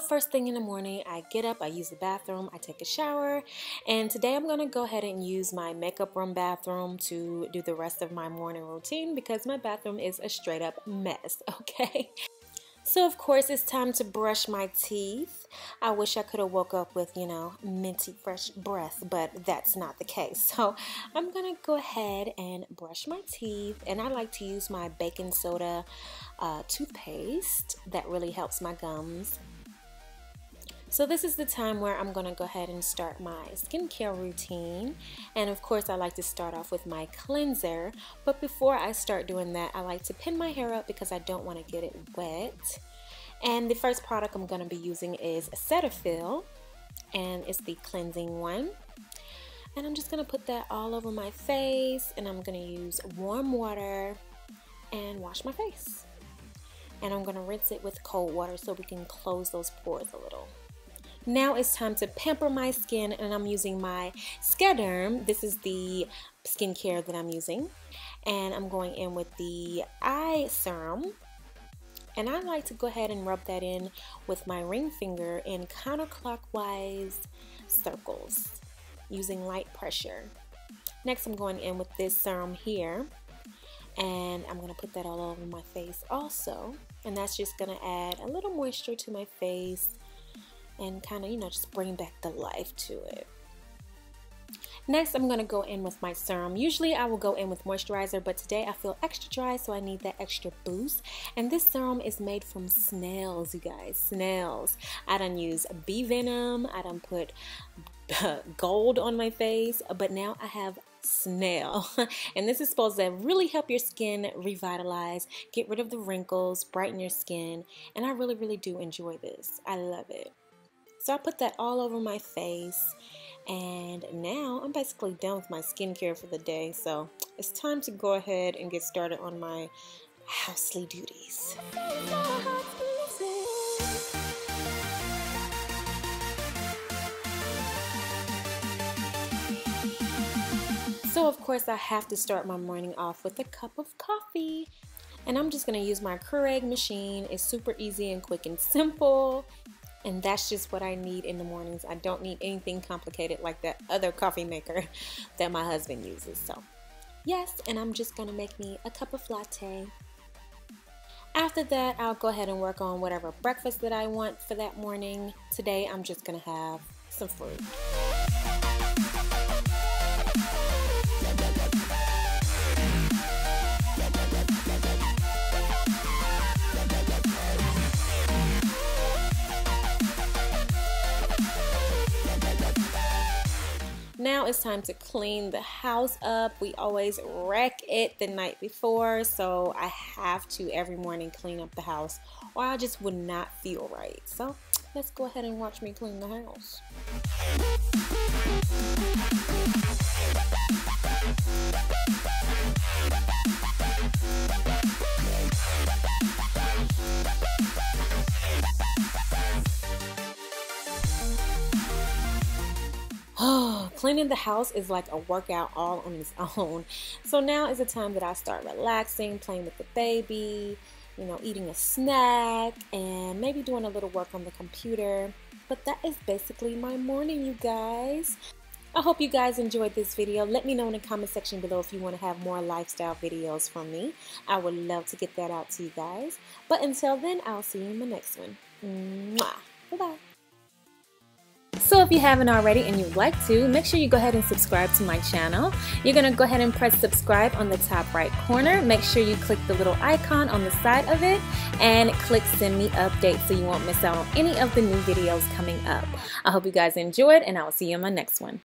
first thing in the morning, I get up, I use the bathroom, I take a shower, and today I'm to go ahead and use my makeup room bathroom to do the rest of my morning routine because my bathroom is a straight up mess, okay? So of course it's time to brush my teeth. I wish I could have woke up with, you know, minty fresh breath, but that's not the case. So I'm going to go ahead and brush my teeth and I like to use my baking soda uh, toothpaste that really helps my gums. So this is the time where I'm going to go ahead and start my skincare routine. And of course, I like to start off with my cleanser. But before I start doing that, I like to pin my hair up because I don't want to get it wet. And the first product I'm going to be using is Cetaphil. And it's the cleansing one. And I'm just going to put that all over my face. And I'm going to use warm water and wash my face. And I'm going to rinse it with cold water so we can close those pores a little. Now it's time to pamper my skin and I'm using my Skederm. This is the skincare that I'm using. And I'm going in with the eye serum. And I like to go ahead and rub that in with my ring finger in counterclockwise circles using light pressure. Next I'm going in with this serum here and I'm going to put that all over my face also and that's just going to add a little moisture to my face and kind of, you know, just bring back the life to it. Next, I'm going to go in with my serum. Usually I will go in with moisturizer, but today I feel extra dry, so I need that extra boost. And this serum is made from snails, you guys, snails. I don't use bee venom, I don't put gold on my face, but now I have snail. and this is supposed to really help your skin revitalize, get rid of the wrinkles, brighten your skin. And I really, really do enjoy this. I love it. So I put that all over my face. And now I'm basically done with my skincare for the day. So it's time to go ahead and get started on my housely duties. So of course I have to start my morning off with a cup of coffee. And I'm just going to use my Keurig machine. It's super easy and quick and simple. And that's just what I need in the mornings. I don't need anything complicated like that other coffee maker that my husband uses. So, yes, and I'm just to make me a cup of latte. After that, I'll go ahead and work on whatever breakfast that I want for that morning. Today, I'm just to have some fruit. Now it's time to clean the house up. We always wreck it the night before, so I have to every morning clean up the house or I just would not feel right. So let's go ahead and watch me clean the house. Cleaning the house is like a workout all on its own. So now is the time that I start relaxing, playing with the baby, you know, eating a snack, and maybe doing a little work on the computer. But that is basically my morning, you guys. I hope you guys enjoyed this video. Let me know in the comment section below if you want to have more lifestyle videos from me. I would love to get that out to you guys. But until then, I'll see you in the next one. Bye-bye. So if you haven't already and you'd like to, make sure you go ahead and subscribe to my channel. You're going to go ahead and press subscribe on the top right corner. Make sure you click the little icon on the side of it and click send me updates so you won't miss out on any of the new videos coming up. I hope you guys enjoyed and I will see you in my next one.